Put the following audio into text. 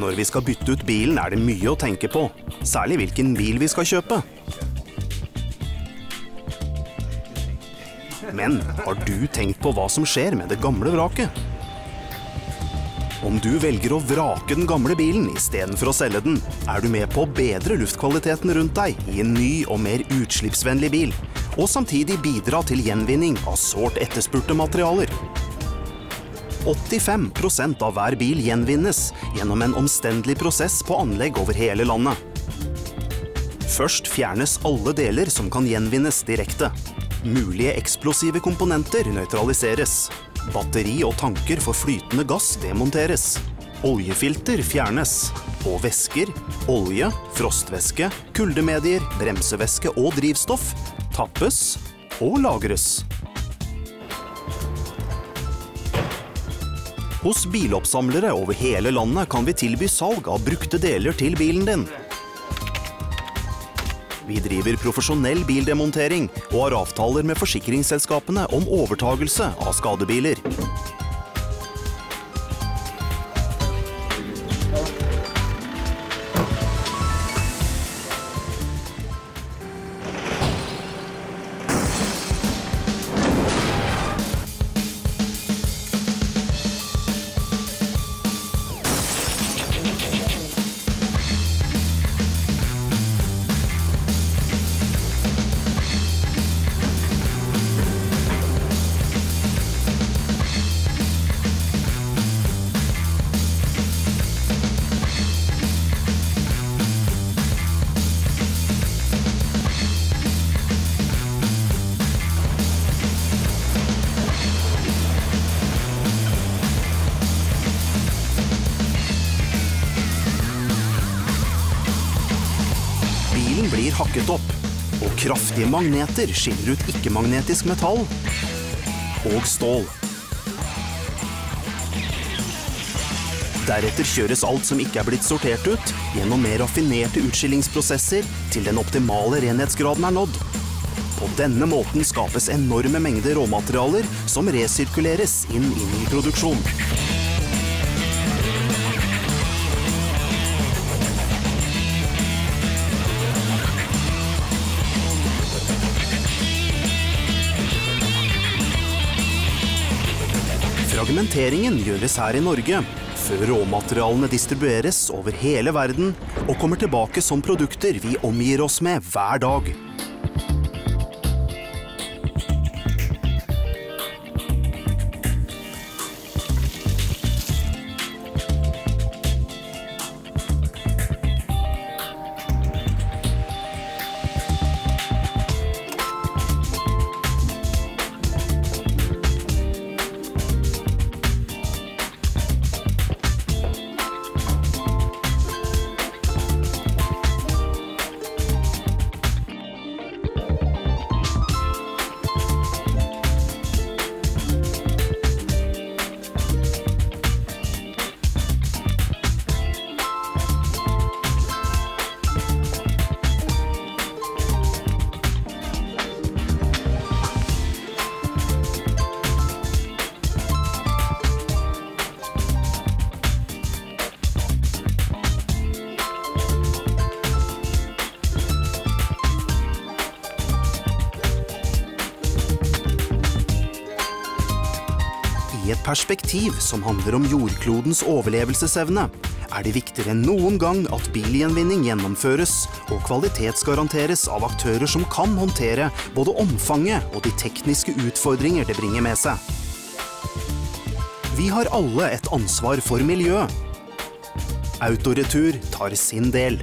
Når vi skal bytte ut bilen er det mye å tenke på, særlig hvilken bil vi skal kjøpe. Men har du tenkt på hva som skjer med det gamle vraket? Om du velger å vrake den gamle bilen istedenfor å selge den, er du med på å bedre luftkvaliteten rundt deg i en ny og mer utslippsvennlig bil, og samtidig bidra til gjenvinning av sårt etterspurte materialer. 85% av hver bil gjenvinnes gjennom en omstendelig prosess på anlegg over hele landet. Først fjernes alle deler som kan gjenvinnes direkte. Mulige eksplosive komponenter nøytraliseres. Batteri og tanker for flytende gass demonteres. Oljefilter fjernes. Og væsker, olje, frostvæske, kuldemedier, bremsevæske og drivstoff tappes og lagres. Hos biloppsamlere over hele landet kan vi tilby salg av brukte deler til bilen din. Vi driver profesjonell bildemontering og har avtaler med forsikringsselskapene om overtagelse av skadebiler. Blir hakket opp, og kraftige magneter skiller ut ikke-magnetisk metall og stål. Deretter kjøres alt som ikke er blitt sortert ut, gjennom mer raffinerte utskillingsprosesser til den optimale renhetsgraden er nådd. På denne måten skapes enorme mengder råmaterialer som resirkuleres inn i ny produksjon. Fragmenteringen gjøres her i Norge, før råmaterialene distribueres over hele verden og kommer tilbake som produkter vi omgir oss med hver dag. I et perspektiv som handler om jordklodens overlevelsesevne, er det viktigere enn noen gang at bilgjenvinning gjennomføres og kvalitetsgaranteres av aktører som kan håndtere både omfanget og de tekniske utfordringer det bringer med seg. Vi har alle et ansvar for miljøet. Autoretur tar sin del.